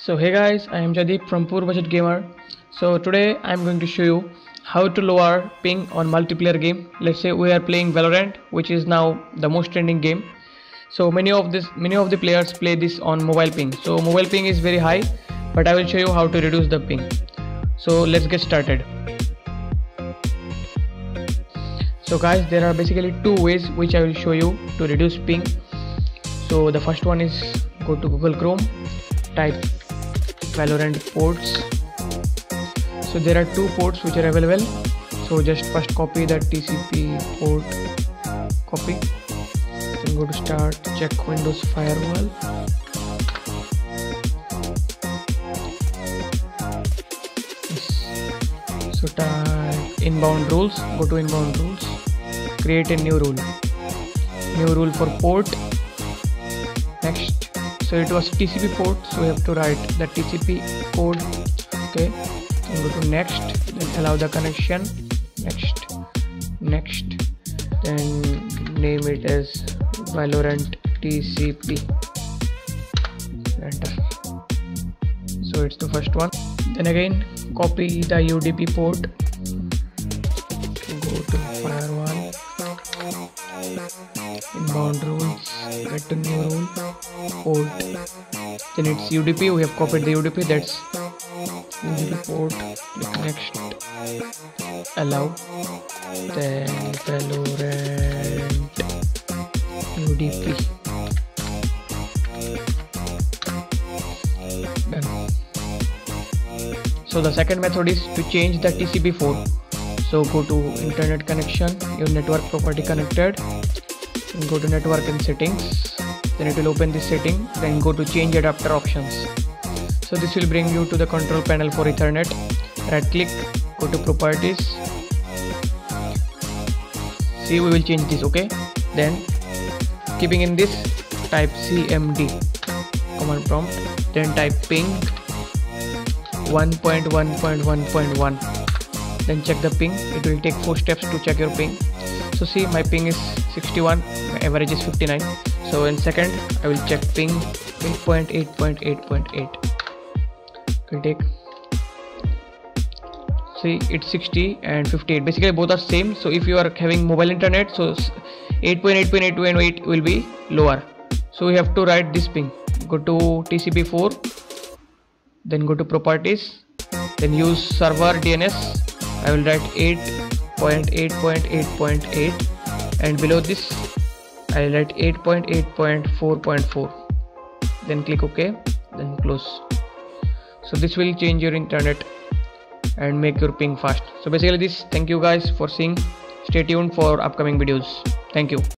So hey guys, I am Jadeep from Poor Budget Gamer. So today I am going to show you how to lower ping on multiplayer game. Let's say we are playing Valorant, which is now the most trending game. So many of this, many of the players play this on mobile ping. So mobile ping is very high, but I will show you how to reduce the ping. So let's get started. So guys, there are basically two ways which I will show you to reduce ping. So the first one is go to Google Chrome, type Valorant ports. So there are two ports which are available. So just first copy that TCP port, copy. Then go to start, check Windows Firewall. So type inbound rules, go to inbound rules, create a new rule. New rule for port. Next, so it was TCP port, so we have to write the TCP port Okay, then go to next, then allow the connection. Next, next, then name it as Valorant TCP. Enter. So it's the first one. Then again, copy the UDP port. Go to firewall. Inbound rules. Get to new rule. Port. Then it's UDP. We have copied the UDP. That's UDP port. Next. Allow. Then Valorant UDP. So the second method is to change the TCP4. So go to internet connection, your network property connected, go to network and settings. Then it will open this setting. Then go to change adapter options. So this will bring you to the control panel for Ethernet. Right click, go to properties. See we will change this. Okay. Then keeping in this type cmd command prompt. Then type ping 1.1.1.1 then check the ping it will take four steps to check your ping so see my ping is 61 my average is 59 so in second i will check ping. 8.8.8.8 it will take. See it's 60 and 58 basically both are same. So if you are having mobile internet so 8.8.8.8 will be lower. So we have to write this ping. Go to tcp4 then go to properties then use server DNS I will write 8.8.8.8 and below this I will write 8.8.4.4 then click OK then close. So this will change your internet and make your ping fast. So basically this thank you guys for seeing. Stay tuned for upcoming videos. Thank you